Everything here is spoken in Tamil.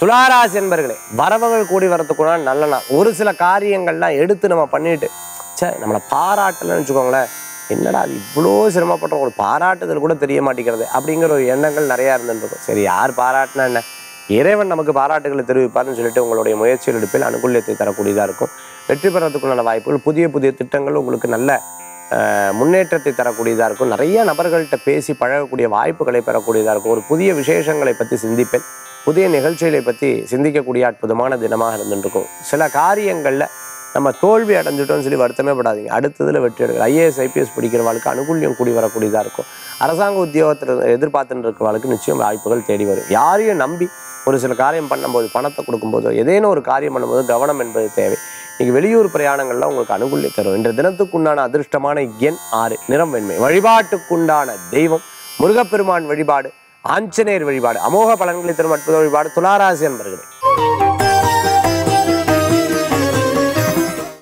துளாராசி என்பர்களே வரவங்கள் கூடி வரத்துக்குள்ள நல்ல நாள் ஒரு சில காரியங்கள்லாம் எடுத்து நம்ம பண்ணிட்டு சே நம்மளை பாராட்டலன்னு வச்சுக்கோங்களேன் என்னடா அது இவ்வளோ சிரமப்படுறோம் ஒரு பாராட்டுதல் கூட தெரிய மாட்டேங்கிறது அப்படிங்கிற ஒரு எண்ணங்கள் நிறையா இருந்துருக்கும். சரி யார் பாராட்டினா என்ன? இறைவன் நமக்கு பாராட்டுகளை தெரிவிப்பார்னு சொல்லிட்டு உங்களுடைய முயற்சிகள் எடுப்பில் அனுகூலியத்தை தரக்கூடியதாக இருக்கும். வெற்றி பெறத்துக்குள்ளான வாய்ப்புகள் புதிய புதிய திட்டங்கள் உங்களுக்கு நல்ல முன்னேற்றத்தை தரக்கூடியதாக இருக்கும். நிறைய நபர்கள்ட்ட பேசி பழகக்கூடிய வாய்ப்புகளை பெறக்கூடியதாக இருக்கும். ஒரு புதிய விசேஷங்களை பற்றி சிந்திப்பேன் புதிய நிகழ்ச்சிகளை பற்றி சிந்திக்கக்கூடிய அற்புதமான தினமாக இருந்துருக்கும் சில காரியங்களில் நம்ம தோல்வி அடைஞ்சிட்டோம்னு சொல்லி வருத்தமே படாதீங்க. அடுத்ததில் வெற்றி எடுக்கிற ஐஏஎஸ் ஐபிஎஸ் படிக்கிறவங்களுக்கு அனுகூல்யம் கூடி வரக்கூடியதாக இருக்கும். அரசாங்க உத்தியோகத்தில் எதிர்பார்த்துட்டு இருக்கிறவங்களுக்கு நிச்சயம் வாய்ப்புகள் தேடி வரும். யாரையும் நம்பி ஒரு சில காரியம் பண்ணும்போது பணத்தை கொடுக்கும்போதோ ஏதேனும் ஒரு காரியம் பண்ணும்போது கவனம் என்பது தேவை. இன்னைக்கு வெளியூர் பிரயாணங்கள்ல உங்களுக்கு அனுகூல்யம் தரும். இன்று தினத்துக்குண்டான அதிர்ஷ்டமான எண் ஆறு நிறம் வெண்மை. வழிபாட்டுக்குண்டான தெய்வம் முருகப்பெருமான் வழிபாடு ஆஞ்சநேயர் வழிபாடு அமோக பலன்களை தரும் அற்புத வழிபாடு துளாராசி என்பர்களே